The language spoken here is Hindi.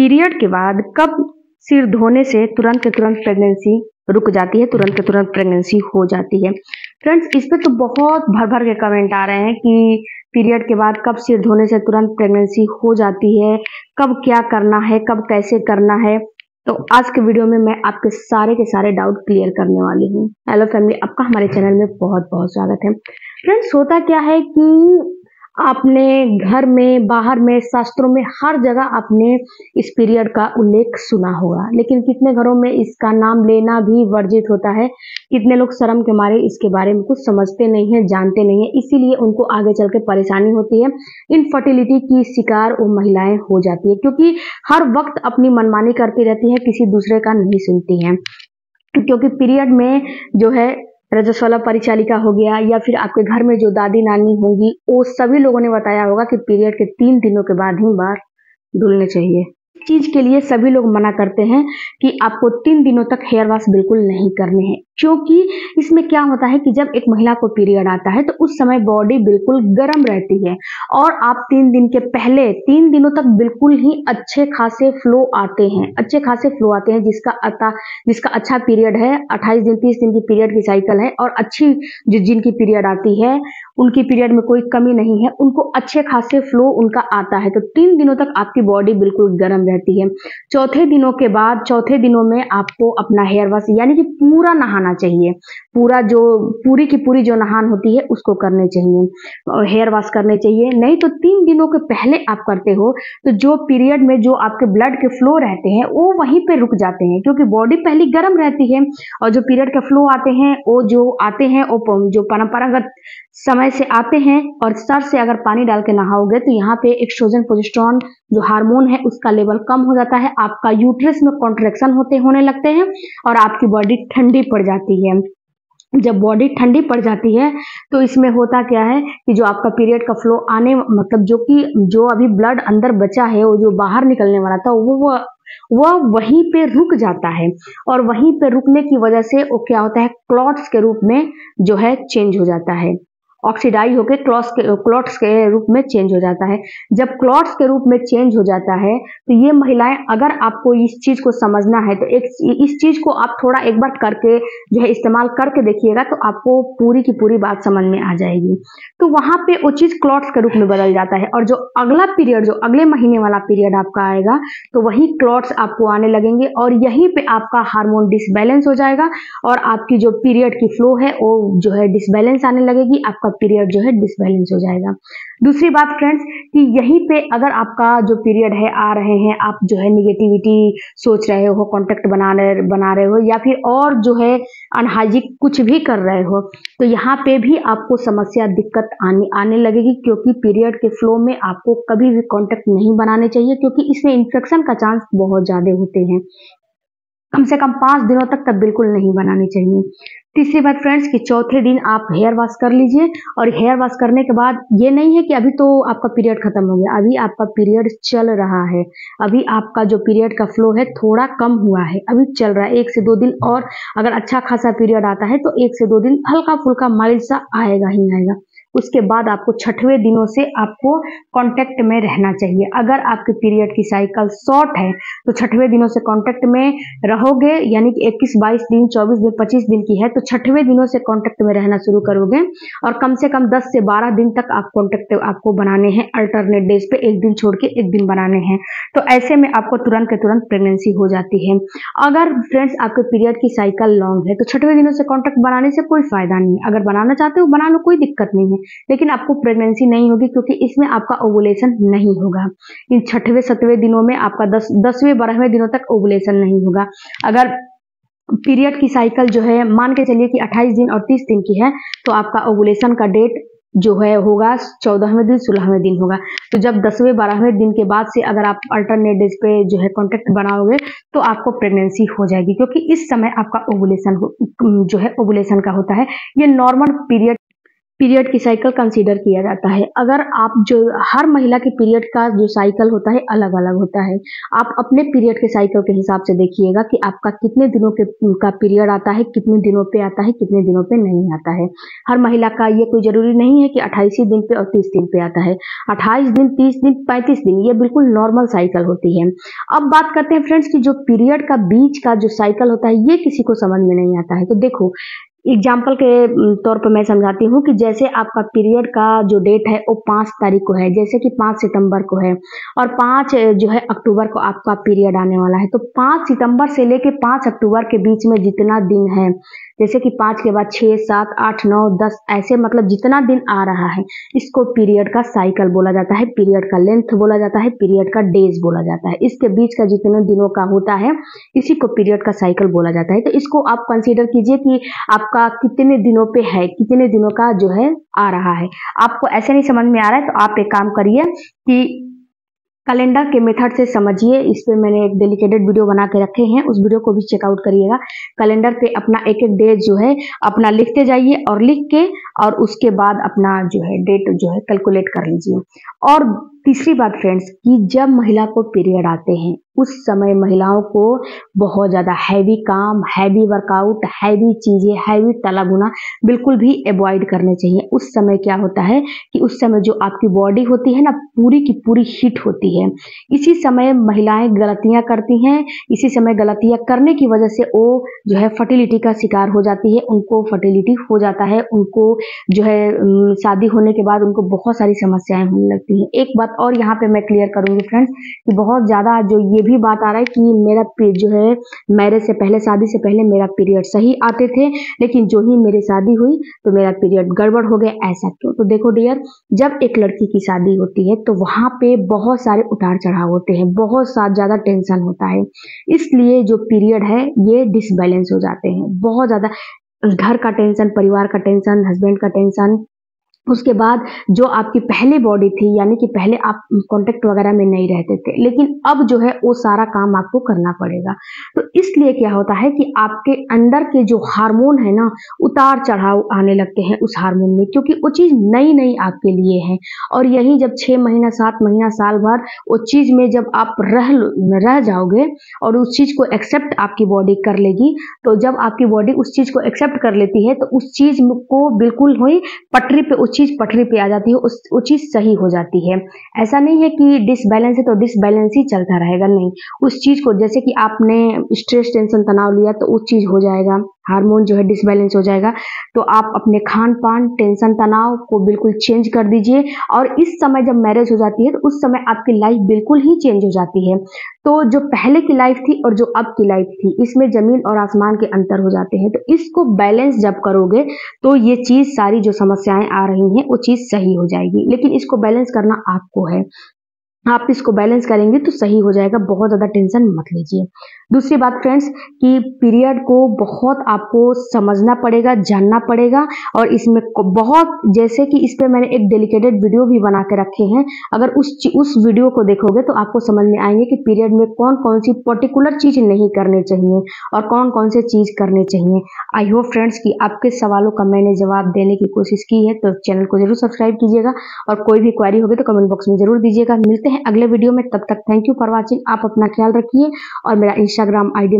पीरियड के बाद कब सिर धोने से तुरंत के तुरंत प्रेगनेंसी रुक जाती है, तुरंत के तुरंत प्रेगनेंसी हो जाती है। फ्रेंड्स, इस पर तो बहुत भर भर के कमेंट आ रहे हैं कि पीरियड के बाद कब सिर धोने से तुरंत प्रेगनेंसी हो जाती है, कब क्या करना है, कब कैसे करना है। तो आज के वीडियो में मैं आपके सारे के सारे डाउट क्लियर करने वाली हूँ। हेलो फैमिली आपका हमारे चैनल में बहुत बहुत स्वागत है। फ्रेंड्स, होता क्या है कि आपने घर में, बाहर में, शास्त्रों में, हर जगह आपने इस पीरियड का उल्लेख सुना होगा। लेकिन कितने घरों में इसका नाम लेना भी वर्जित होता है? कितने लोग शर्म के मारे इसके बारे में कुछ समझते नहीं है, जानते नहीं है, इसीलिए उनको आगे चल के परेशानी होती है। इनफर्टिलिटी की शिकार वो महिलाएँ हो जाती है, क्योंकि हर वक्त अपनी मनमानी करती रहती है, किसी दूसरे का नहीं सुनती है। क्योंकि पीरियड में जो है रजस्वला परिचालिका हो गया या फिर आपके घर में जो दादी नानी होंगी, वो सभी लोगों ने बताया होगा कि पीरियड के तीन दिनों के बाद ही बार धुलने चाहिए। चीज़ के लिए सभी लोग मना करते हैं कि आपको तीन दिनों तक हेयर वॉश बिल्कुल नहीं करने हैं। क्योंकि इसमें क्या होता है कि जब एक महिला को पीरियड आता है तो उस समय बॉडी बिल्कुल गर्म रहती है और आप तीन दिन के पहले, तीन दिनों तक बिल्कुल ही अच्छे खासे फ्लो आते हैं, अच्छे खासे फ्लो आते हैं जिसका अता, जिसका अच्छा पीरियड है 28 दिन 30 दिन की पीरियड की साइकिल है और अच्छी जो, जिनकी पीरियड आती है, उनकी पीरियड में कोई कमी नहीं है, उनको अच्छे खासे फ्लो उनका आता है। तो तीन दिनों तक आपकी बॉडी बिल्कुल गर्म रहती है। चौथे दिनों के बाद, चौथे दिनों में आपको अपना हेयर वॉश यानी कि पूरा नहाना चाहिए। पूरा जो, पूरी की पूरी जो नहान होती है, उसको करने चाहिए हेयर वॉश करने चाहिए। नहीं तो तीन दिनों के पहले आप करते हो तो जो पीरियड में जो आपके ब्लड के फ्लो रहते हैं, वो वहीं पे रुक जाते हैं, क्योंकि बॉडी पहले गर्म रहती है और जो पीरियड के फ्लो आते हैं, वो जो आते हैं, वो जो परंपरागत समय से आते हैं और सर से अगर पानी डाल के नहाओगे तो यहाँ पे एक्सट्रोजन पोजिस्ट्रॉन जो हार्मोन है, उसका लेवल कम हो जाता है। आपका यूट्रस में कॉन्ट्रेक्शन होते, होने लगते हैं और आपकी बॉडी ठंडी पड़ जाती है। जब बॉडी ठंडी पड़ जाती है तो इसमें होता क्या है कि जो आपका पीरियड का फ्लो आने मतलब जो कि, जो अभी ब्लड अंदर बचा है वो जो बाहर निकलने वाला था, वो वो, वह वहीं पे रुक जाता है। और वहीं पे रुकने की वजह से वो क्या होता है क्लॉट्स के रूप में जो है चेंज हो जाता है। ऑक्सीडाइज होकर क्लॉट्स के क्लॉट्स के रूप में चेंज हो जाता है। जब क्लॉट्स के रूप में चेंज हो जाता है तो ये महिलाएँ, अगर आपको इस चीज़ को समझना है तो एक, इस चीज़ को आप थोड़ा एक बार करके, जो है इस्तेमाल करके देखिएगा तो आपको पूरी की पूरी बात समझ में आ जाएगी। तो वहाँ पे वो चीज़ क्लॉट्स के रूप में बदल जाता है, और जो अगला पीरियड जो अगले महीने वाला पीरियड आपका आएगा तो वही क्लॉट्स आपको आने लगेंगे, और यहीं पर आपका हार्मोन डिसबैलेंस हो जाएगा, और आपकी जो पीरियड की फ्लो है, वो जो है डिसबैलेंस आने लगेगी, आपका पीरियड जो है डिसबैलेंस हो जाएगा। दूसरी बात फ्रेंड्स कि यहीं पे अगर आपका जो पीरियड है, आ रहे हैं, आप जो है निगेटिविटी सोच रहे हो कॉन्टेक्ट बना रहे बना रहे हो, या फिर और जो है अनहाइजिक कुछ भी कर रहे हो तो यहाँ पे भी आपको समस्या, दिक्कत आने आने लगेगी, क्योंकि पीरियड के फ्लो में आपको कभी भी कॉन्टेक्ट नहीं बनाने चाहिए, क्योंकि इसमें इन्फेक्शन का चांस बहुत ज़्यादा होते हैं। कम से कम पाँच दिनों तक तब बिल्कुल नहीं बनानी चाहिए। तीसरी बात फ्रेंड्स कि चौथे दिन आप हेयर वॉश कर लीजिए और हेयर वॉश करने के बाद ये नहीं है कि अभी तो आपका पीरियड खत्म हो गया, अभी आपका पीरियड चल रहा है। अभी आपका जो पीरियड का फ्लो है थोड़ा कम हुआ है, अभी चल रहा है, एक से दो दिन और अगर अच्छा खासा पीरियड आता है तो एक से दो दिन हल्का फुल्का माइल्ड सा आएगा ही आएगा। उसके बाद आपको छठवें दिनों से आपको कांटेक्ट में रहना चाहिए। अगर आपके पीरियड की साइकिल शॉर्ट है तो छठवें दिनों से कांटेक्ट में रहोगे, यानी कि 21 22 दिन 24 दिन 25 दिन की है तो छठवें दिनों से कांटेक्ट में रहना शुरू करोगे। और कम से कम 10 से 12 दिन तक आप कांटेक्ट आपको बनाने हैं। अल्टरनेट डेज़ पे एक दिन छोड़ के एक दिन बनाने हैं। तो ऐसे में आपको तुरंत के तुरंत प्रेगनेंसी हो जाती है। अगर फ्रेंड्स आपके पीरियड की साइकिल लॉन्ग है तो छठवें दिनों से कॉन्टेक्ट बनाने से कोई फ़ायदा नहीं है। अगर बनाना चाहते हो बना लो कोई दिक्कत नहीं है। लेकिन आपको प्रेगनेंसी नहीं होगी क्योंकि इसमें आपका ओवुलेशन नहीं होगा। इन छठवें, सतवें दिनों में आपका दस, दसवें, बारहवें दिनों तक ओवुलेशन नहीं होगा। अगर पीरियड की साइकिल जो है, मान के चलिए कि 28 दिन और 30 दिन की है तो आपका ओवुलेशन का डेट जो है होगा, चौदहवें दिन, सोलहवें दिन होगा। तो जब दसवें, बारहवें दिन के बाद से अगर आप अल्टरनेट डेज़ पे जो है कॉन्टेक्ट बनाओगे तो आपको प्रेगनेंसी हो जाएगी। क्योंकि इस समय आपका ओवुलेशन जो है ओवुलेशन का होता है, ये नॉर्मल पीरियड पीरियड की साइकिल कंसीडर किया जाता है। अगर आप जो हर महिला के पीरियड का जो साइकिल होता है अलग अलग होता है। आप अपने पीरियड के साइकिल के हिसाब से देखिएगा कि आपका कितने दिनों के, का पीरियड आता है, कितने दिनों पे आता है, कितने दिनों पे नहीं आता है। हर महिला का ये कोई ज़रूरी नहीं है कि अट्ठाईस दिन पे और तीस दिन पे आता है। अट्ठाईस दिन, तीस दिन, पैंतीस दिन, ये बिल्कुल नॉर्मल साइकिल होती है। अब बात करते हैं फ्रेंड्स की जो पीरियड का बीच का जो साइकिल होता है, ये किसी को समझ में नहीं आता है। तो देखो एग्ज़ाम्पल के तौर पर मैं समझाती हूँ कि जैसे आपका पीरियड का जो डेट है, वो पाँच तारीख को है। जैसे कि पाँच सितंबर को है और पाँच जो है अक्टूबर को आपका पीरियड आने वाला है। तो पाँच सितंबर से लेके पाँच अक्टूबर के बीच में जितना दिन है जैसे कि पाँच के बाद छः, सात, आठ, नौ, दस, ऐसे मतलब जितना दिन आ रहा है, इसको पीरियड का साइकिल बोला जाता है, पीरियड का लेंथ बोला जाता है, पीरियड का डेज़ बोला जाता है। इसके बीच का जितने दिनों का होता है, इसी को पीरियड का साइकिल बोला जाता है। तो इसको आप कंसिडर कीजिए कि आपका कितने दिनों पे है, कितने दिनों का जो है आ रहा है। आपको ऐसे नहीं समझ में आ रहा है तो आप एक काम करिए कि कैलेंडर के मेथड से समझिए। इस पर मैंने एक डेलिकेटेड वीडियो बना के रखे हैं, उस वीडियो को भी चेकआउट करिएगा। कैलेंडर पे अपना एक एक डेट जो है, अपना लिखते जाइए और लिख के और उसके बाद अपना जो है डेट जो है कैलकुलेट कर लीजिए। और तीसरी बात फ्रेंड्स कि जब महिला को पीरियड आते हैं, उस समय महिलाओं को बहुत ज़्यादा हैवी काम हैवी वर्कआउट हैवी चीज़ें हैवी तला भुना बिल्कुल भी अवॉइड करने चाहिए। उस समय क्या होता है कि उस समय जो आपकी बॉडी होती है ना, पूरी की पूरी हीट होती है। इसी समय महिलाएँ गलतियाँ करती हैं, इसी समय गलतियाँ करने की वजह से वो जो है फर्टिलिटी का शिकार हो जाती है, उनको फर्टिलिटी हो जाता है, उनको जो है शादी होने के बाद उनको बहुत सारी समस्याएँ होने लगती हैं। एक बात और यहाँ पे मैं क्लियर करूँगी फ्रेंड्स कि बहुत ज़्यादा जो ये भी बात आ रहा है कि मेरा जो है मैरिज से पहले, शादी से पहले मेरा पीरियड सही आते थे, लेकिन जो ही मेरी शादी हुई तो मेरा पीरियड गड़बड़ हो गया, ऐसा क्यों? तो देखो डियर जब एक लड़की की शादी होती है तो वहाँ पे बहुत सारे उतार चढ़ाव होते हैं, बहुत ज़्यादा टेंशन होता है। इसलिए जो पीरियड है, ये डिसबैलेंस हो जाते हैं। बहुत ज़्यादा घर का टेंशन परिवार का टेंशन हस्बैंड का टेंशन उसके बाद जो आपकी पहले बॉडी थी, यानी कि पहले आप कांटेक्ट वगैरह में नहीं रहते थे, लेकिन अब जो है वो सारा काम आपको करना पड़ेगा। तो इसलिए क्या होता है कि आपके अंदर के जो हार्मोन है ना, उतार चढ़ाव आने लगते हैं उस हार्मोन में, क्योंकि वो चीज़ नई नई आपके लिए है। और यही जब छः महीना, सात महीना, साल भर वो चीज़ में जब आप रह रह जाओगे और उस चीज़ को एक्सेप्ट आपकी बॉडी कर लेगी तो जब आपकी बॉडी उस चीज़ को एक्सेप्ट कर लेती है तो उस चीज़ को बिल्कुल हुई पटरी पर उस चीज़ पटरी पे आ जाती है, उस, वो चीज़ सही हो जाती है। ऐसा नहीं है कि डिसबैलेंस है तो डिसबैलेंस ही चलता रहेगा, नहीं। उस चीज़ को जैसे कि आपने स्ट्रेस टेंशन तनाव लिया तो वो चीज़ हो जाएगा। हार्मोन जो है डिसबैलेंस हो जाएगा। तो आप अपने खान पान टेंशन तनाव को बिल्कुल चेंज कर दीजिए और इस समय जब मैरिज हो जाती है तो उस समय आपकी लाइफ बिल्कुल ही चेंज हो जाती है। तो जो पहले की लाइफ थी और जो अब की लाइफ थी, इसमें ज़मीन और आसमान के अंतर हो जाते हैं। तो इसको बैलेंस जब करोगे तो ये चीज़ सारी जो समस्याएँ आ रही हैं, वो चीज़ सही हो जाएगी। लेकिन इसको बैलेंस करना आपको है। आप इसको बैलेंस करेंगे तो सही हो जाएगा, बहुत ज़्यादा टेंशन मत लीजिए। दूसरी बात फ्रेंड्स कि पीरियड को बहुत आपको समझना पड़ेगा, जानना पड़ेगा, और इसमें बहुत, जैसे कि इस पर मैंने एक डेलिकेटेड वीडियो भी बना के रखे हैं, अगर उस उस वीडियो को देखोगे तो आपको समझ में आएँगे कि पीरियड में कौन कौन सी पर्टिकुलर चीज़ नहीं करनी चाहिए और कौन कौन से चीज़ करनी चाहिए। आई होप फ्रेंड्स कि आपके सवालों का मैंने जवाब देने की कोशिश की है तो चैनल को ज़रूर सब्सक्राइब कीजिएगा और कोई भी क्वारी होगी तो कमेंट बॉक्स में ज़रूर दीजिएगा। मिलते हैं। अगले वीडियो में तब तक थैंक यू फॉर वॉचिंग आप अपना ख्याल रखिए और मेरा इंस्टाग्राम आईडी